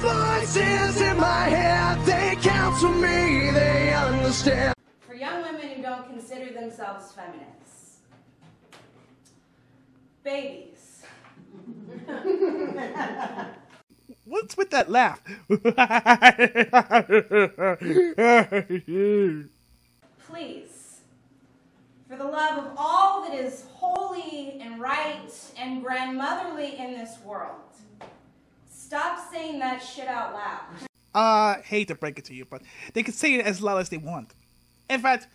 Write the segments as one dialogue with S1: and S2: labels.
S1: voices in my head, they counsel me, they understand.
S2: For young women who don't consider themselves feminists, babies.
S3: What's with that laugh?
S2: Please, for the love of all that is holy and right and grandmotherly in this world, stop saying that shit out loud.
S3: uh, hate to break it to you, but they can say it as loud as they want. In fact,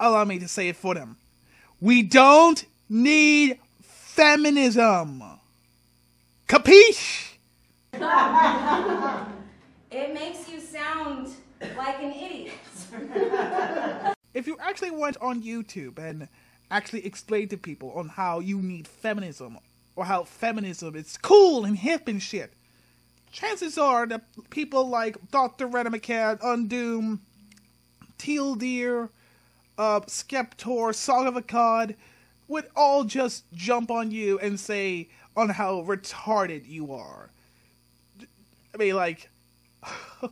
S3: allow me to say it for them. We don't need feminism. Capiche?
S2: It makes you sound like an idiot.
S3: If you actually went on YouTube and actually explained to people on how you need feminism or how feminism is cool and hip and shit, chances are that people like Dr. Rena McCann, Undoom, Teal Deer, uh, Skeptor, Sargon of Akkad would all just jump on you and say on how retarded you are. I mean, like,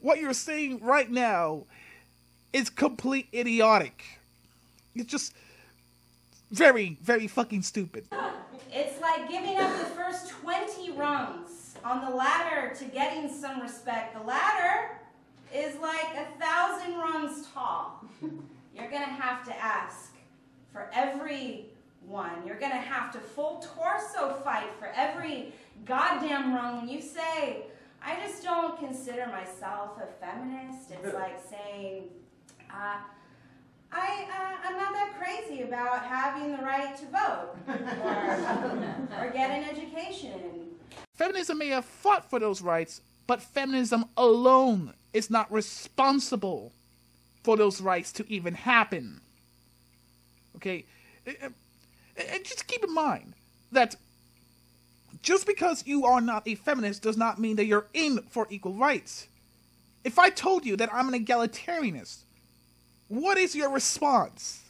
S3: what you're saying right now is complete idiotic. It's just very, very fucking stupid.
S2: It's like giving up the first 20 rungs on the ladder to getting some respect. The ladder is like a thousand rungs tall. You're gonna have to ask for every one. You're gonna have to full torso fight for every goddamn rung. When you say, I just don't consider myself a feminist, it's like saying, uh, I, uh, I'm not that crazy about having the right to vote or, or get an education.
S3: Feminism may have fought for those rights, but feminism alone is not responsible for those rights to even happen. Okay? And just keep in mind that just because you are not a feminist does not mean that you're in for equal rights. If I told you that I'm an egalitarianist, what is your response?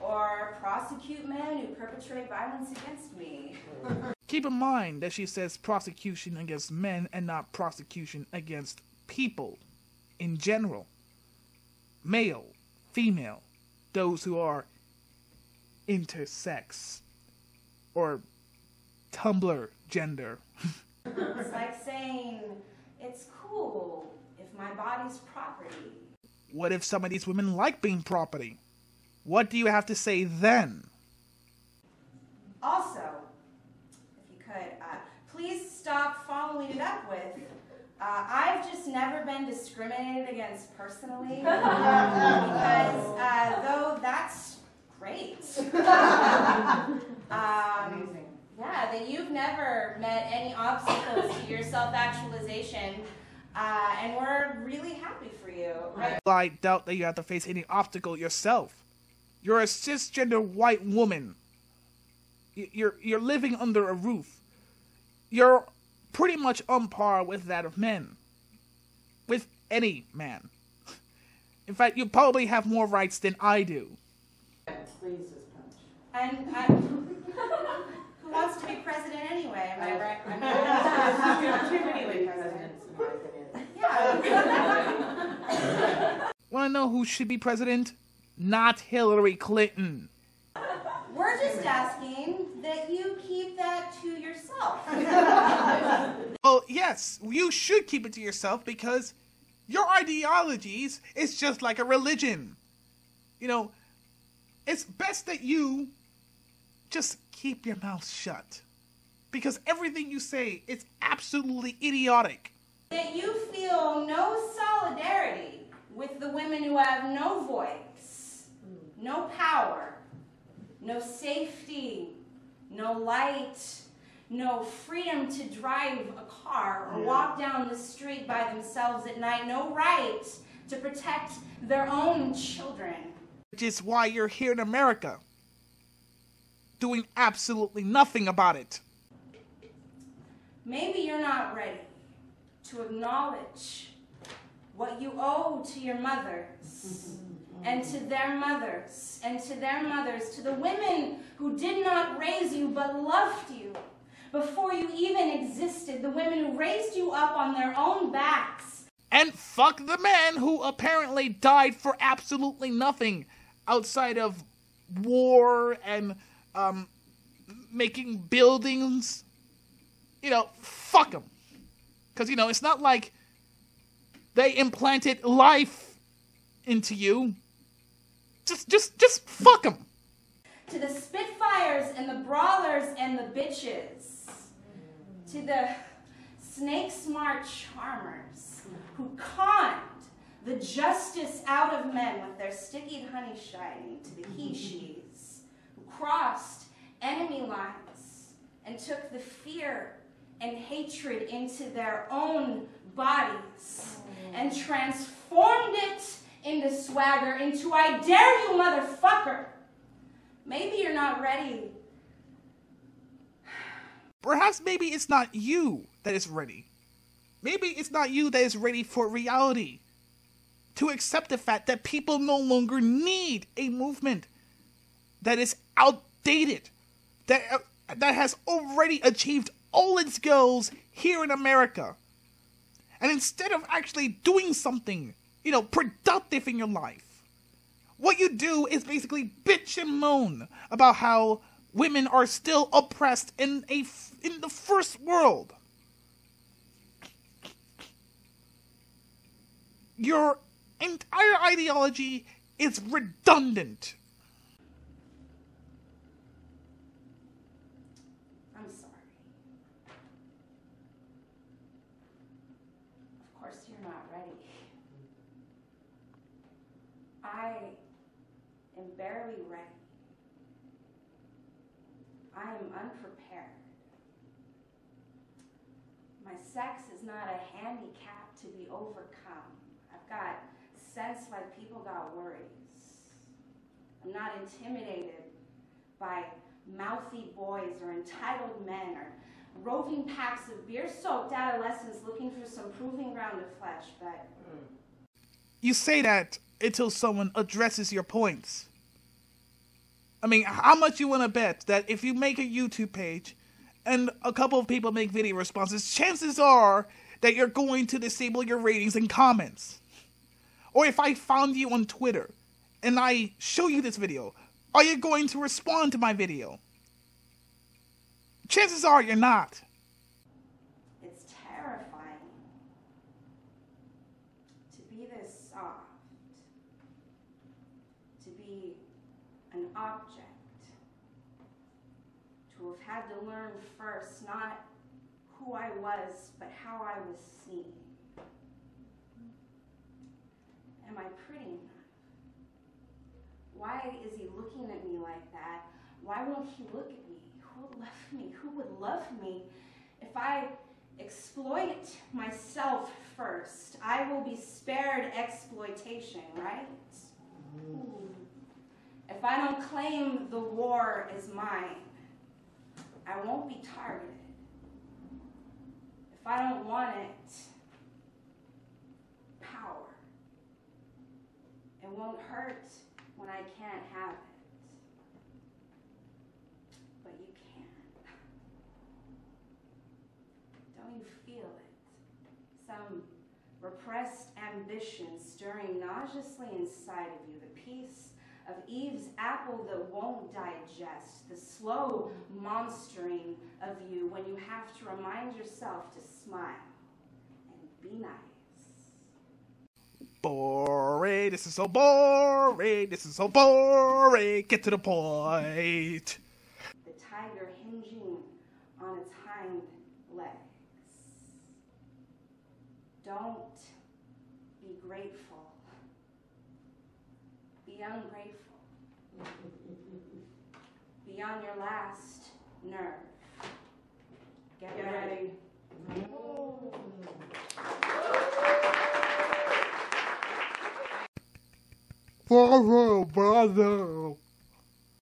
S2: Or prosecute men who perpetrate violence against me.
S3: Keep in mind that she says prosecution against men and not prosecution against people in general. Male, female, those who are intersex or Tumblr gender.
S2: It's like saying, it's cool if my body's property.
S3: What if some of these women like being property? What do you have to say then?
S2: Also, if you could, uh, please stop following it up with, uh, I've just never been discriminated against personally. because uh, though that's great. um, yeah, that you've never met any obstacles to your self actualization. Uh, and we're really happy for you. Right?
S3: I doubt that you have to face any obstacle yourself. You're a cisgender white woman. You're you're living under a roof. You're pretty much on par with that of men. With any man. In fact, you probably have more rights than I do.
S2: And who wants to be president anyway? Am I right? I mean,
S4: Too many lady presidents, in my opinion.
S2: yeah.
S3: Want to know who should be president? Not Hillary Clinton.
S2: We're just asking that you keep that to yourself.
S3: Well, yes, you should keep it to yourself because your ideologies is just like a religion. You know, it's best that you just keep your mouth shut. Because everything you say is absolutely idiotic.
S2: That you feel no solidarity with the women who have no voice, no power, no safety, no light, no freedom to drive a car or walk down the street by themselves at night, no right to protect their own children.
S3: Which is why you're here in America. Doing absolutely nothing about it.
S2: Maybe you're not ready to acknowledge what you owe to your mothers and to their mothers and to their mothers, to the women who did not raise you but loved you before you even existed, the women who raised you up on their own backs.
S3: And fuck the men who apparently died for absolutely nothing outside of war and um, making buildings. You know, fuck them. Because, you know, it's not like they implanted life into you. Just, just, just fuck them.
S2: To the Spitfires and the Brawlers and the Bitches. To the snake smart charmers who conned the justice out of men with their sticky honey shining. To the he she's who crossed enemy lines and took the fear and hatred into their own bodies and transformed it into swagger, into I dare you, motherfucker. Maybe you're not ready.
S3: Perhaps maybe it's not you that is ready. Maybe it's not you that is ready for reality. To accept the fact that people no longer need a movement that is outdated, that, uh, that has already achieved all its girls here in America. And instead of actually doing something, you know, productive in your life, what you do is basically bitch and moan about how women are still oppressed in a in the first world. Your entire ideology is redundant.
S2: I'm sorry. Of course, you're not ready. I am barely ready. I am unprepared. My sex is not a handicap to be overcome. I've got sense like people got worries. I'm not intimidated by mouthy boys or entitled men or roving packs of beer soaked adolescents looking for some proving ground of flesh, but
S3: You say that until someone addresses your points. I mean, how much you want to bet that if you make a YouTube page and a couple of people make video responses, chances are that you're going to disable your ratings and comments. Or if I found you on Twitter and I show you this video, are you going to respond to my video? Chances are you're not.
S2: it's terrifying to be this soft, to be an object, to have had to learn first not who I was, but how I was seen. Am I pretty enough? Why is he looking at me like that? Why won't he look at me? Who would love me? Who would love me if I exploit myself first? I will be spared exploitation, right? Mm-hmm. If I don't claim the war is mine, I won't be targeted. If I don't want it, power. It won't hurt when I can't have it. But you can. Don't you feel it? Some repressed ambition stirring nauseously inside of you, the piece of Eve's apple that won't digest, the slow monstering of you when you have to remind yourself to smile and be nice.
S3: Boring. This is so boring. This is so boring. Get to the point.
S2: the tiger hinging on its hind legs. Don't be grateful. Be ungrateful. Be on your last nerve. Get,
S4: Get
S2: ready.
S4: ready.
S3: Brother, brother.